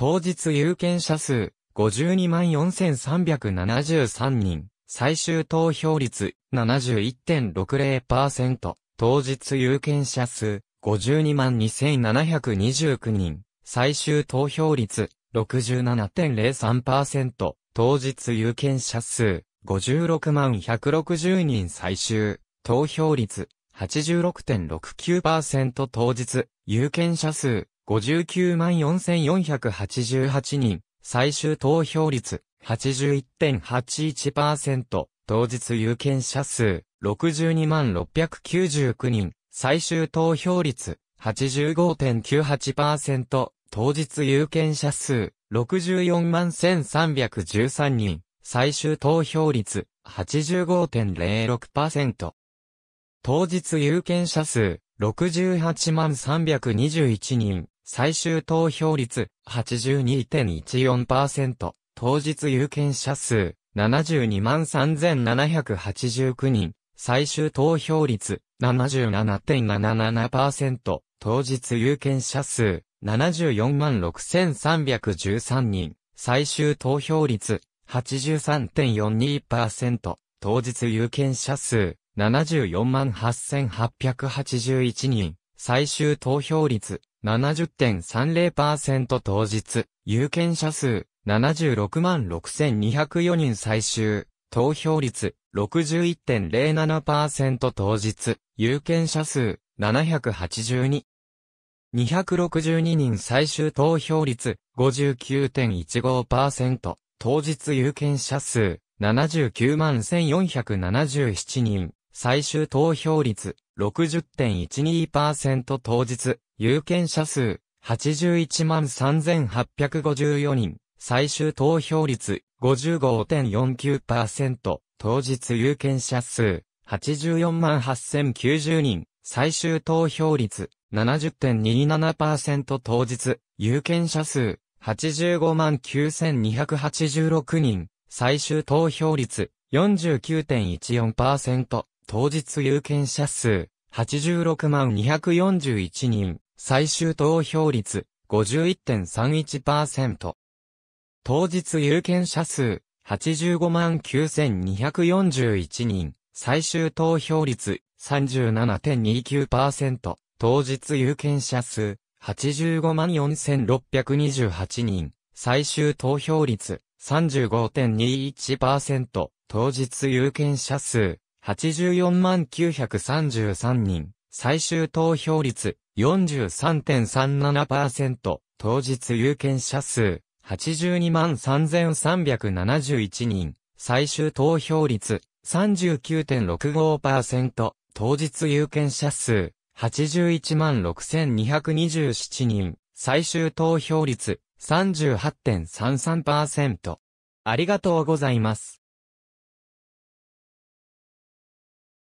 当日有権者数52万4373人。最終投票率71.60%。当日有権者数52万2729人。最終投票率67.03%。当日有権者数56万160人最終投票率86.69%当日有権者数59万4488人最終投票率81.81%当日有権者数62万699人最終投票率85.98%当日有権者数64万1313人最終投票率85.06%。当日有権者数68万321人。最終投票率82.14%。当日有権者数72万3789人。最終投票率77.77%。当日有権者数74万6313人。最終投票率83.42%。当日有権者数74万8881人。最終投票率70.30%当日有権者数76万6204人最終投票率61.07%当日有権者数782 262人最終投票率59.15%。当日有権者数79万1477人。最終投票率60.12%当日有権者数81万3854人。最終投票率55.49%当日有権者数84万8090人。最終投票率70.27%当日、有権者数、85万9286人、最終投票率、49.14%、当日有権者数、86万241人、最終投票率、51.31%。当日有権者数、85万9241人、最終投票率、37.29%。当日有権者数、85万4628人。最終投票率、35.21%。当日有権者数、84万933人。最終投票率、43.37%。当日有権者数、82万3371人。最終投票率、39.65%。当日有権者数、81万6227人、最終投票率38.33%。ありがとうございます。